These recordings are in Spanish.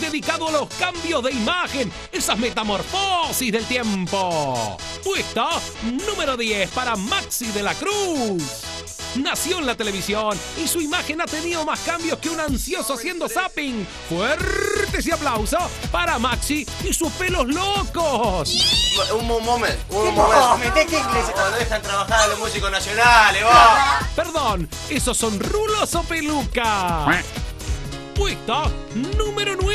dedicado a los cambios de imagen, esas metamorfosis del tiempo. Puesto número 10 para Maxi de la Cruz. Nació en la televisión y su imagen ha tenido más cambios que un ansioso haciendo zapping. Fuertes y aplausos para Maxi y sus pelos locos. Un mo- momento, un momento. Cuando dejan trabajar a los músicos nacionales. Perdón, ¿esos son rulos o peluca? Puesto número 9.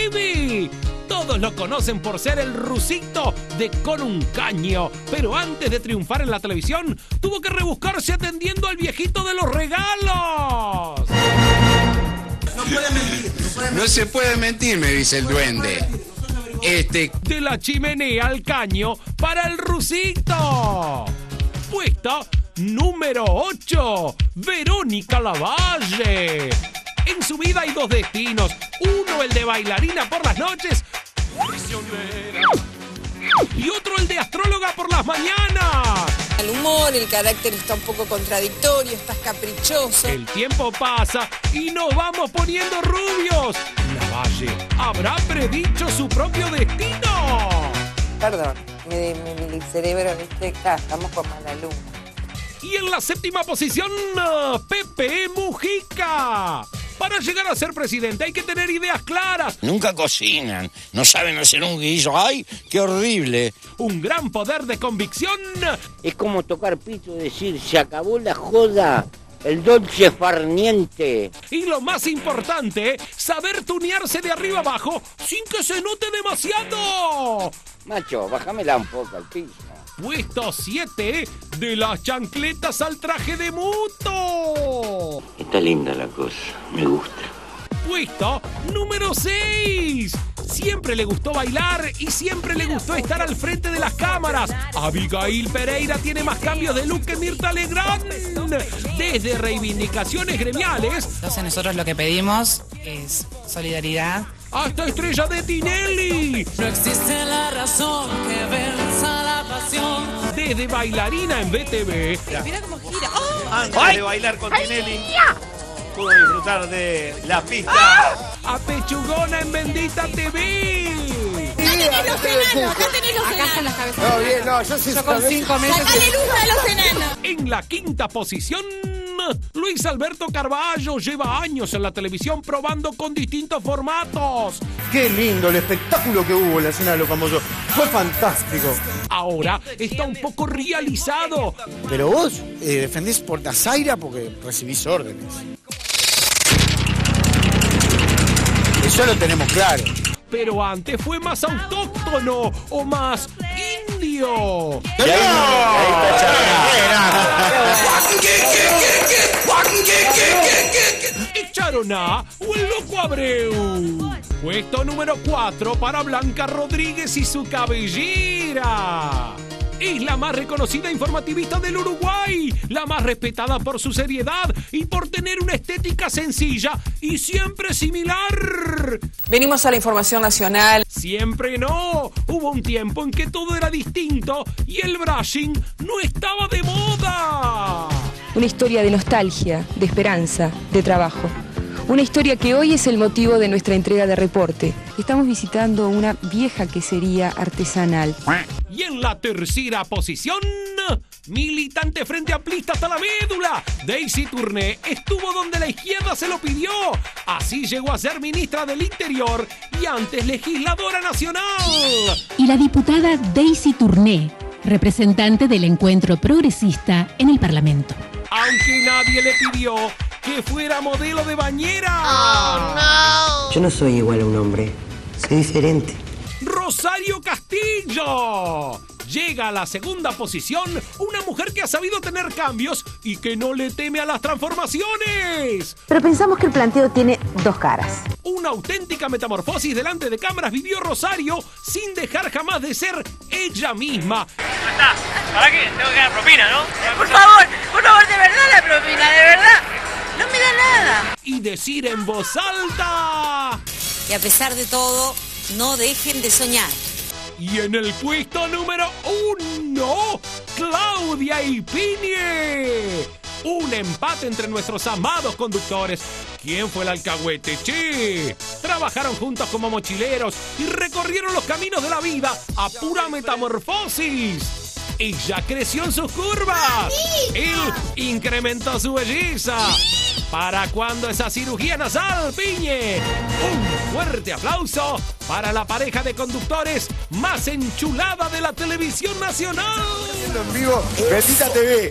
Todos lo conocen por ser el rusito de Con un Caño, pero antes de triunfar en la televisión, tuvo que rebuscarse atendiendo al viejito de los regalos. No se puede mentir, me dice el duende. Este, De la chimenea al caño para el rusito. Puesto número 8. Verónica Lavalle. Su vida hay dos destinos. Uno el de bailarina por las noches. Y otro el de astróloga por las mañanas. El humor, el carácter está un poco contradictorio, estás caprichoso. El tiempo pasa y nos vamos poniendo rubios. Lavalle habrá predicho su propio destino. Perdón, mi, mi- mi cerebro, viste, acá, estamos con mala luna. Y en la séptima posición, Pepe Mujica. Para llegar a ser presidente hay que tener ideas claras, nunca cocinan, no saben hacer un guiso. ¡Ay, qué horrible! un gran poder de convicción Es como tocar pito y decir, se acabó la joda, el dolce farniente. y lo más importante, saber tunearse de arriba abajo sin que se note demasiado. Macho, bájamela un poco al piso. Puesto 7 de las chancletas al traje de muto. Está linda la cosa, me gusta. Puesto número 6. Siempre le gustó bailar y siempre le gustó estar al frente de las cámaras. Abigail Pereira tiene más cambios de look que Mirta Legrand. Desde reivindicaciones gremiales Entonces nosotros lo que pedimos es solidaridad. hasta estrella de Tinelli. No existe la razón que venza Desde bailarina en BTV Mira cómo gira. ¡Oh! Antes de bailar con Tinelli, pudo disfrutar de la pista. a Pechugona en Bendita TV. Acá están las cabezas. No, bien, no, yo sí Yo con cinco meses... En la quinta posición, Luis Alberto Carballo lleva años en la televisión probando con distintos formatos. Qué lindo el espectáculo que hubo en la escena de los famosos. Fue fantástico. Ahora está un poco realizado. Pero vos eh, defendés Portazaira porque recibís órdenes. Eso lo tenemos claro. Pero antes fue más autóctono o más indio. Echaron a o el loco Abreu. Puesto número 4 para Blanca Rodríguez y su cabellera. Es la más reconocida informativista del Uruguay, la más respetada por su seriedad y por tener una estética sencilla y siempre similar. Venimos a la información nacional. Siempre no. Hubo un tiempo en que todo era distinto y el brushing no estaba de moda. Una historia de nostalgia, de esperanza, de trabajo. Una historia que hoy es el motivo de nuestra entrega de reporte. Estamos visitando una vieja quesería artesanal. Y en la tercera posición, militante frente amplista hasta la médula, Daisy Tourné estuvo donde la izquierda se lo pidió. Así llegó a ser ministra del Interior y antes legisladora nacional. y la diputada Daisy Tourné, representante del encuentro progresista en el Parlamento. Aunque nadie le pidió que fuera modelo de bañera. Yo no soy igual a un hombre, soy diferente. Rosario Castillo. Llega a la segunda posición una mujer que ha sabido tener cambios y que no le teme a las transformaciones. Pero pensamos que el planteo tiene dos caras. Una auténtica metamorfosis delante de cámaras vivió Rosario sin dejar jamás de ser ella misma. ¿Para qué? Tengo que dar propina, ¿no? Por favor, por favor, decir en voz alta. Y a pesar de todo, no dejen de soñar. Y en el puesto número uno, Claudia y Piñe. Un empate entre nuestros amados conductores ¿Quién fue el alcahuete? ¡Che! Trabajaron juntos como mochileros y recorrieron los caminos de la vida a pura metamorfosis. Ella creció en sus curvas. Él incrementó su belleza. ¿Para cuando esa cirugía nasal, piñe? Un fuerte aplauso para la pareja de conductores más enchulada de la televisión nacional. En vivo, Betita TV.